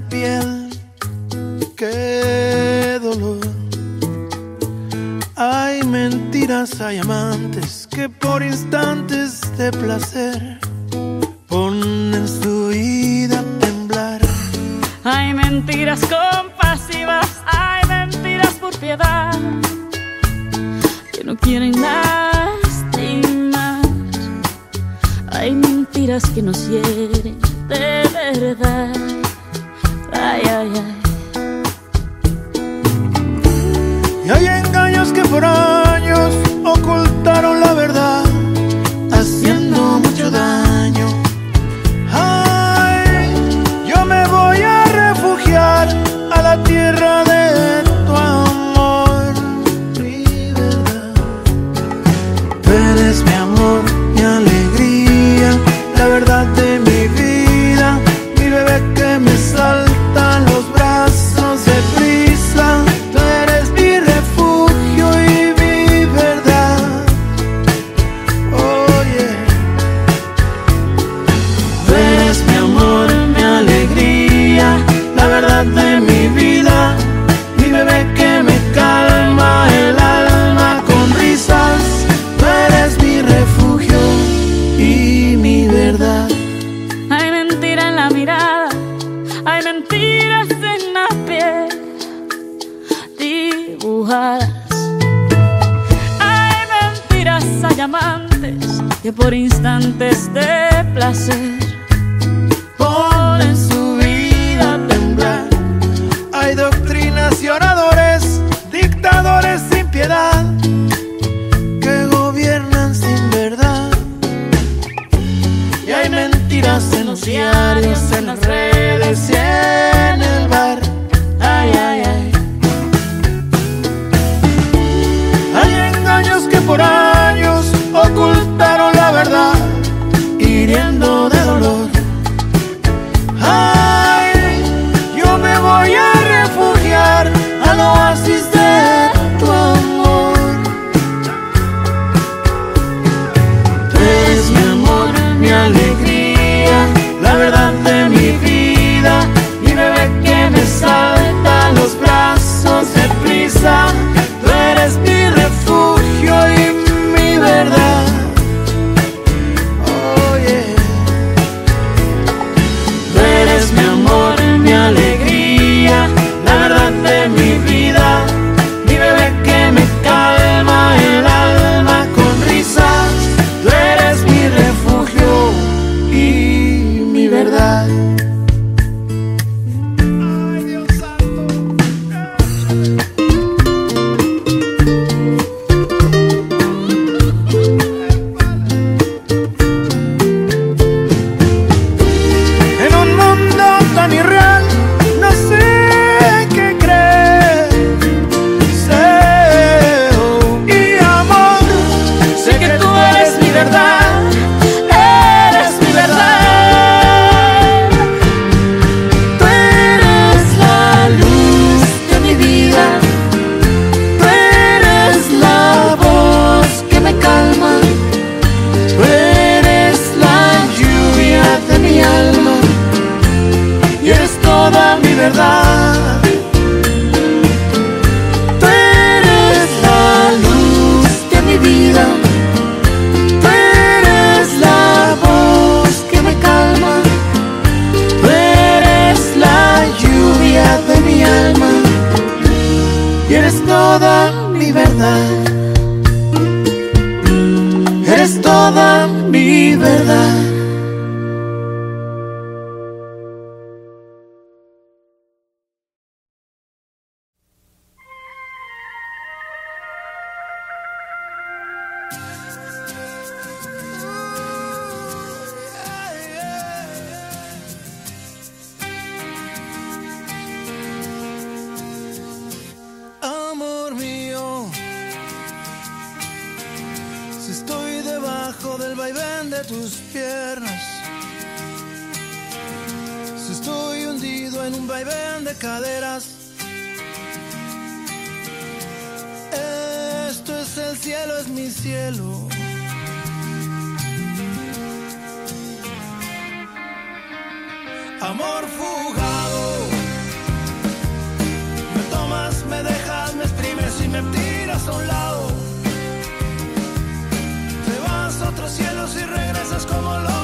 Piel, qué dolor. Hay mentiras, hay amantes cielo es mi cielo. Amor fugado, me tomas, me dejas, me exprimes y me tiras a un lado. Te vas a otros cielos y regresas como loco.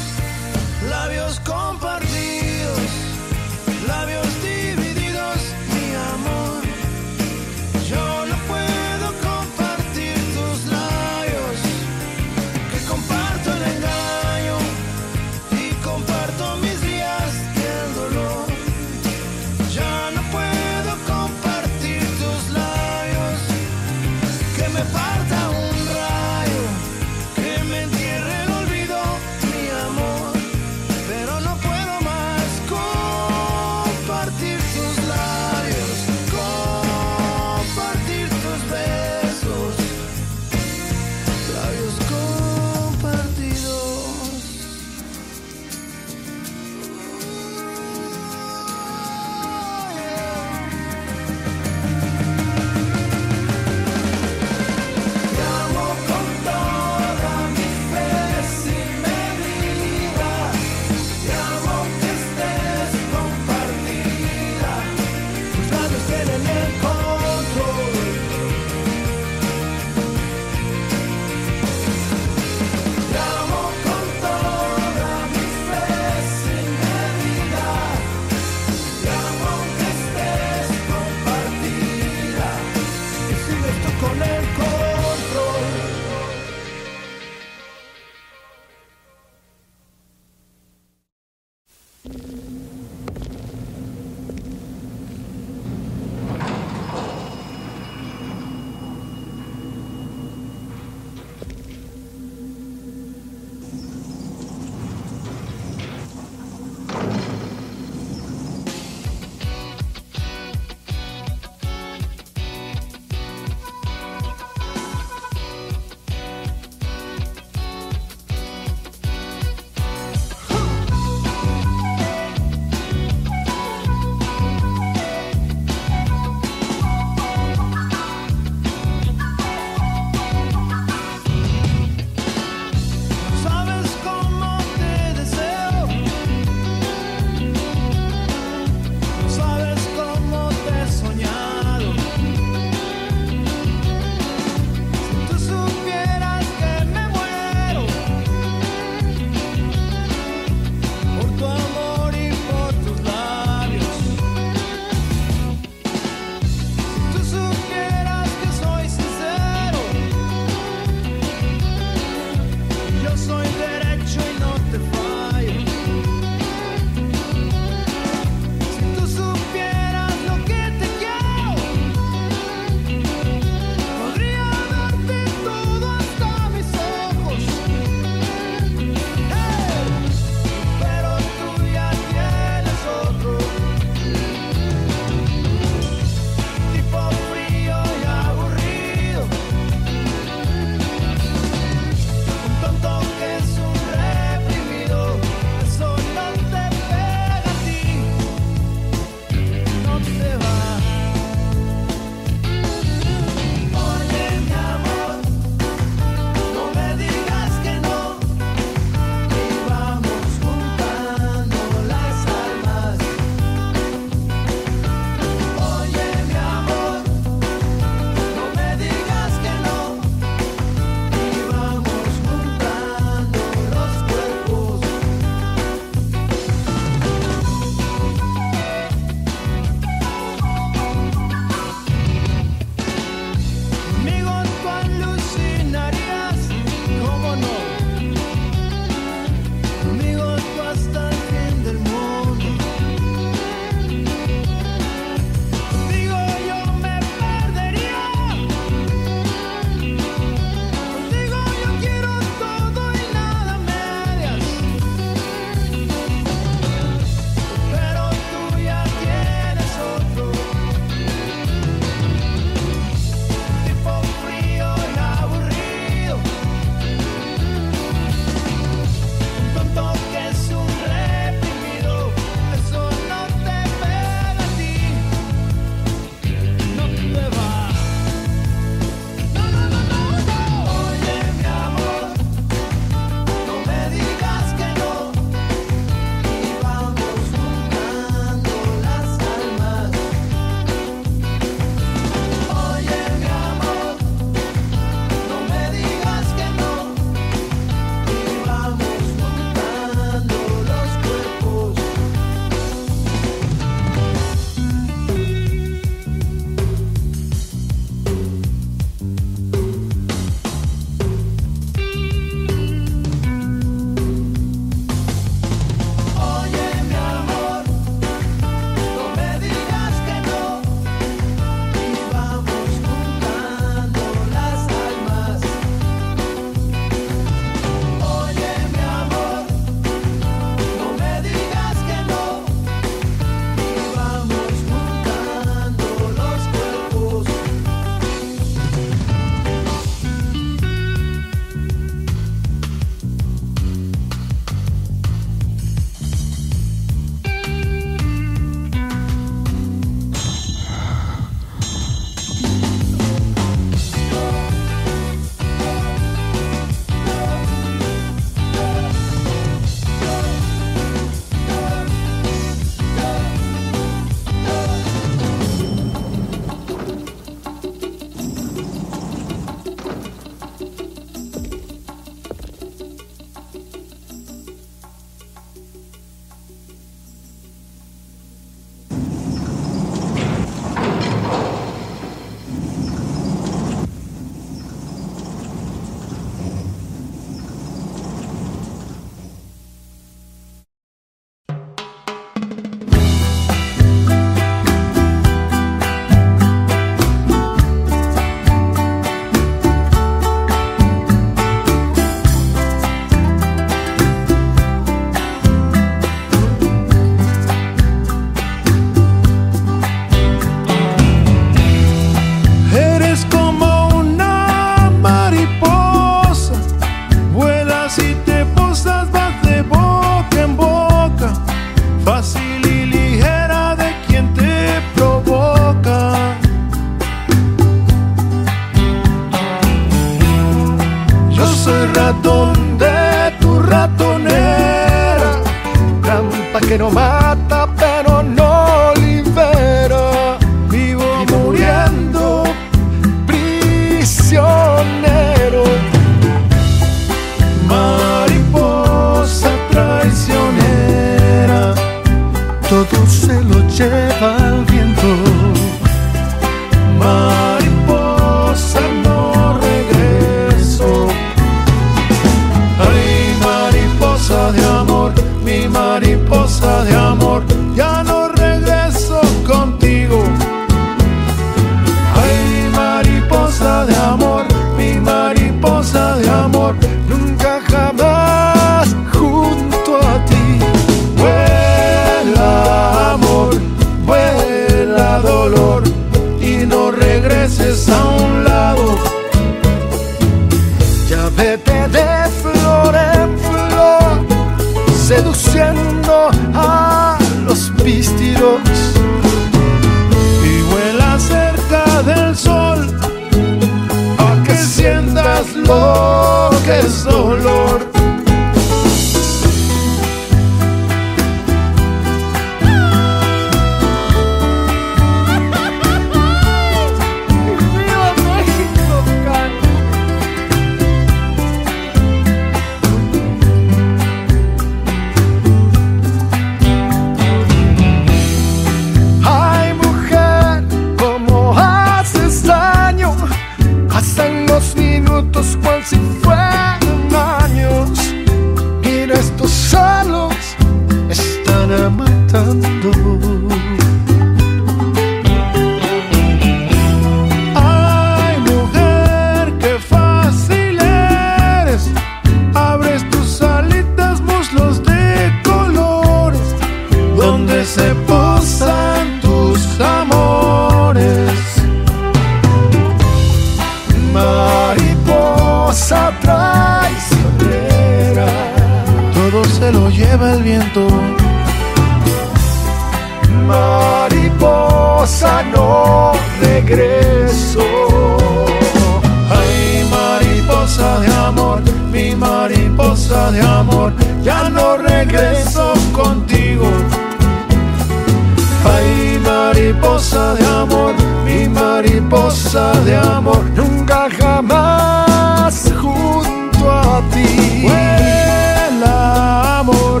jamás junto a ti. Vuela amor,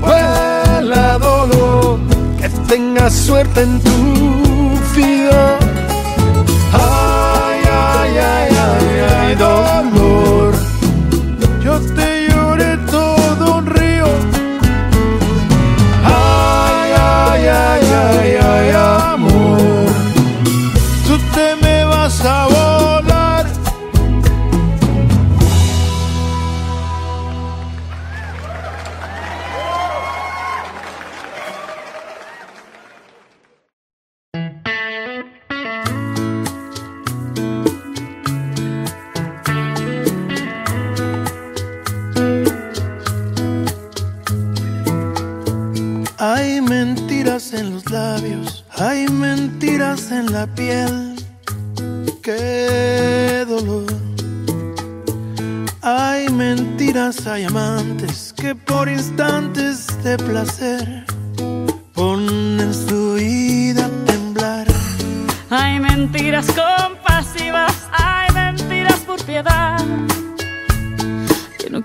vuela dolor, que tengas suerte en tu vida.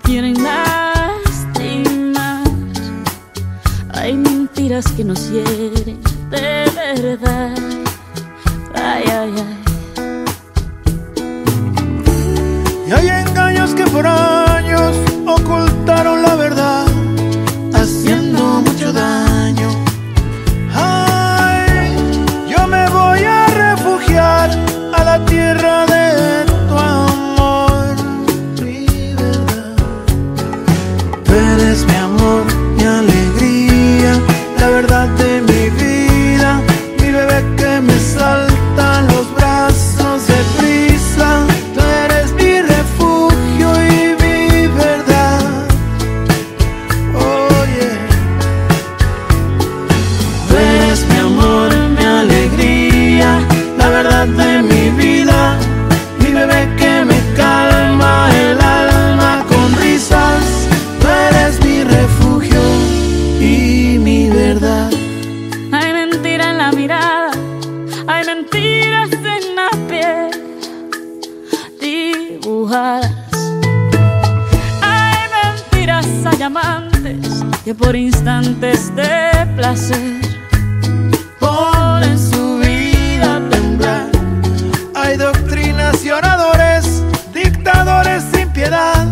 quieren lastimar. Hay mentiras que nos hieren de verdad. Ay, ay, ay. llamantes que por instantes de placer ponen su vida a temblar. Hay doctrinas y oradores, dictadores sin piedad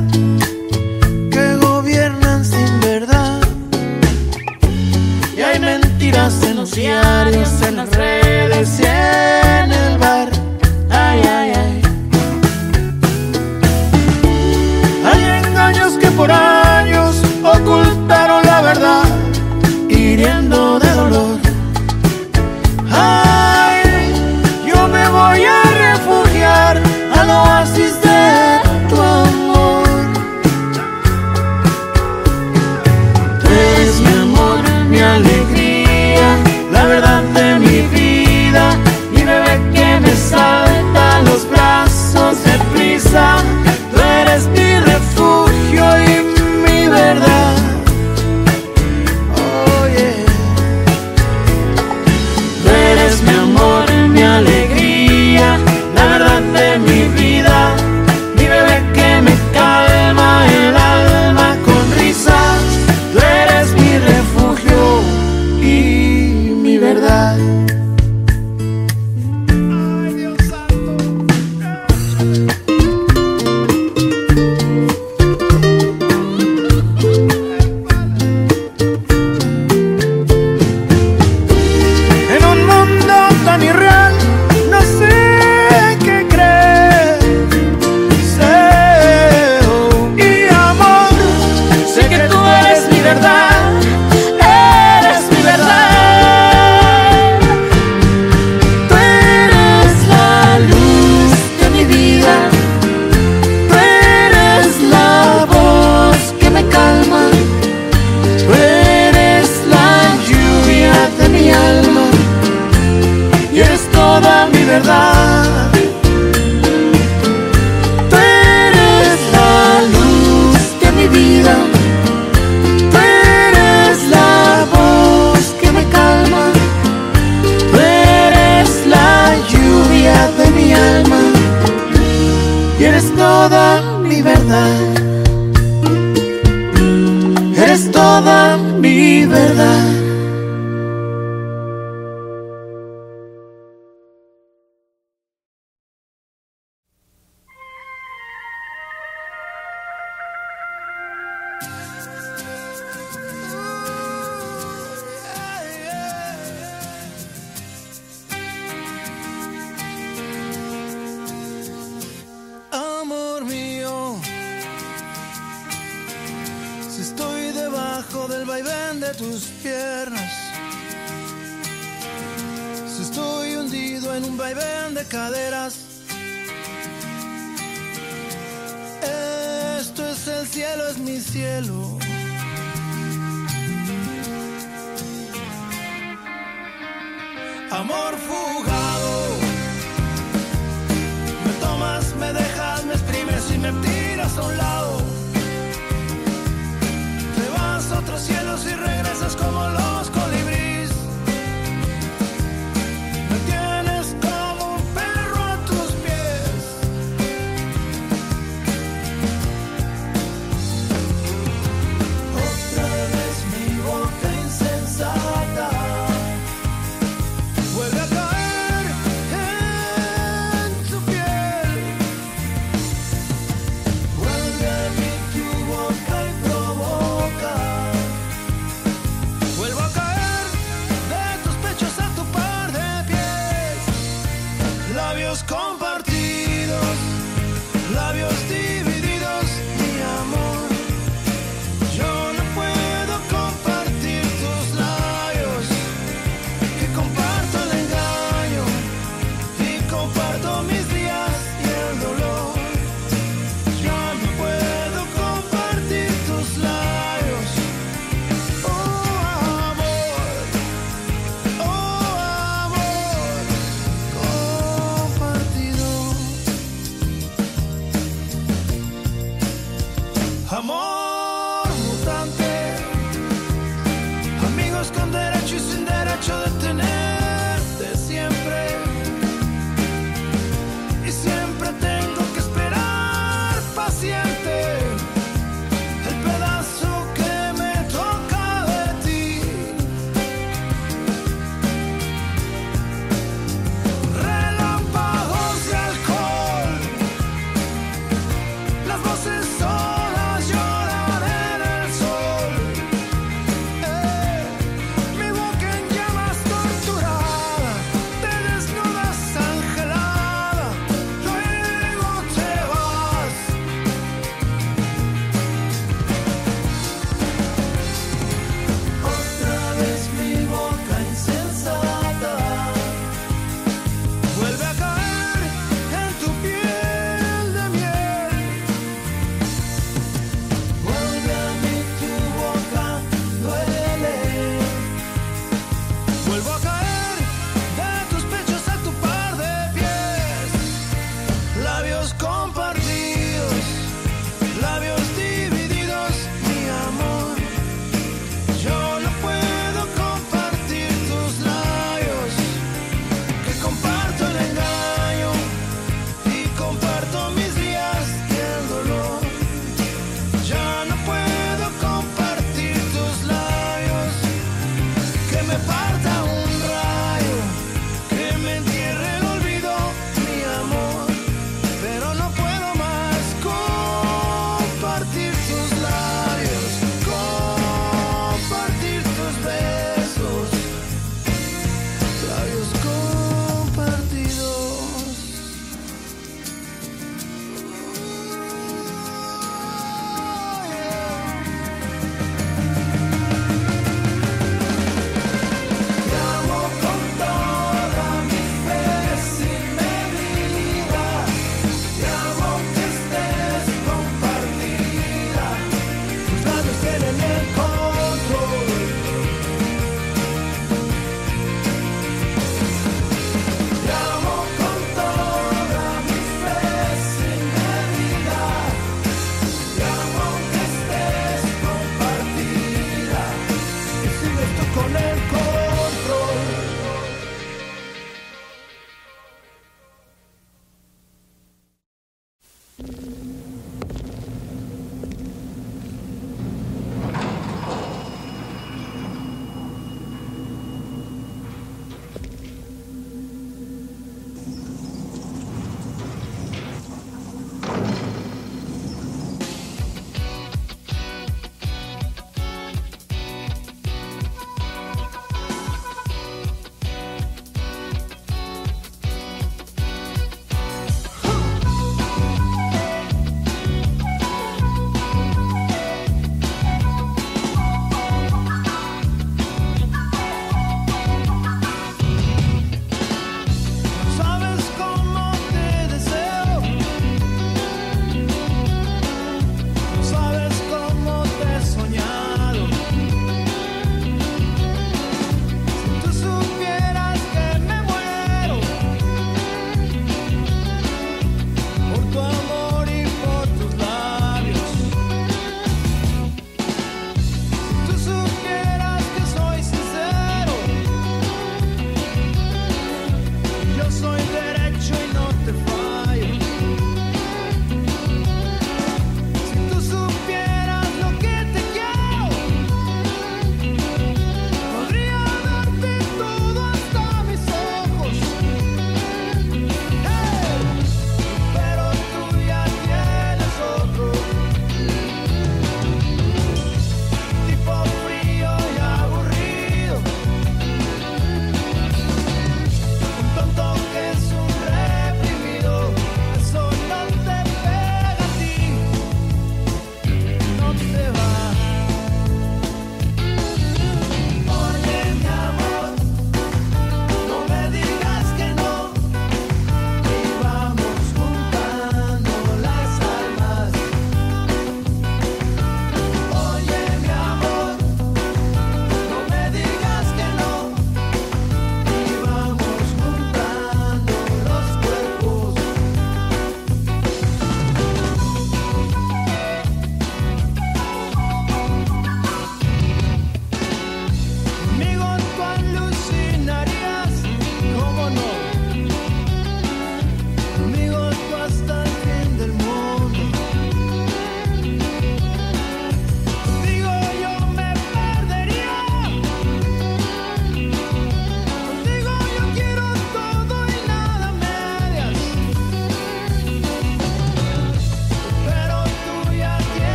que gobiernan sin verdad. Y hay mentiras en los diarios, en las redes. toda mi verdad.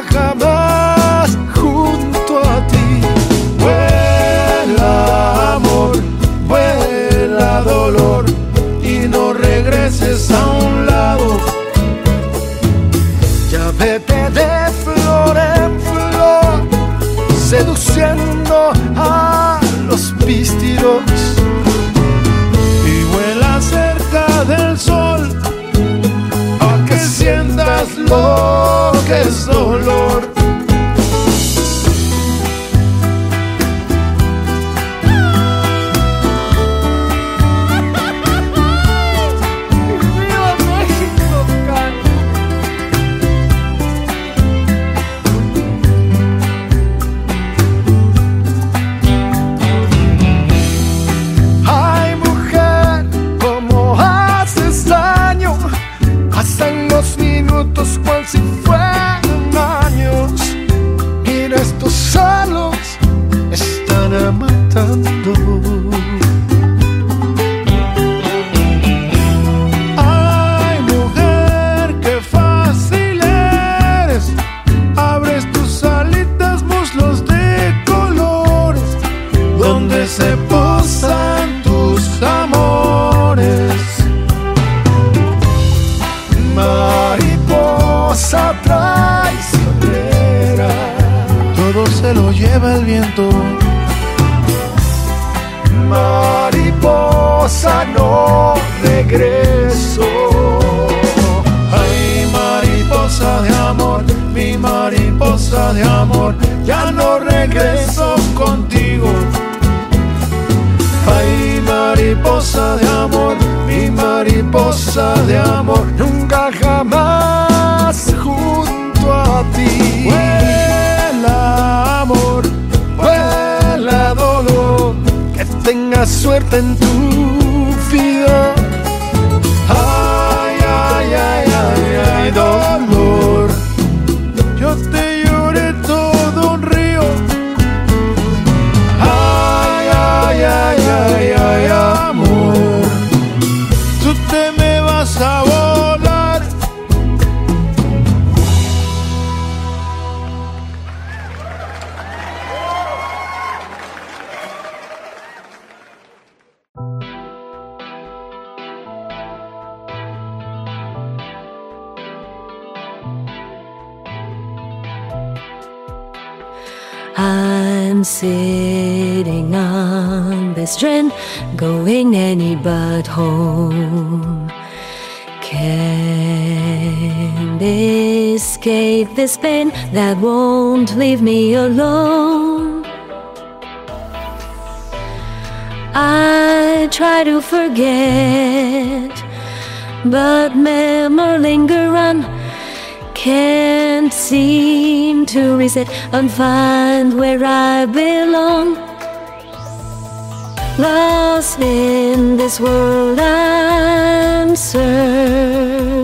Как. que es dolor. I'm sitting on the strand, going any but home. Can't escape this pain that won't leave me alone. I try to forget, but memory linger on. Can't can't seem to reset and find where I belong. Lost in this world, I'm searching.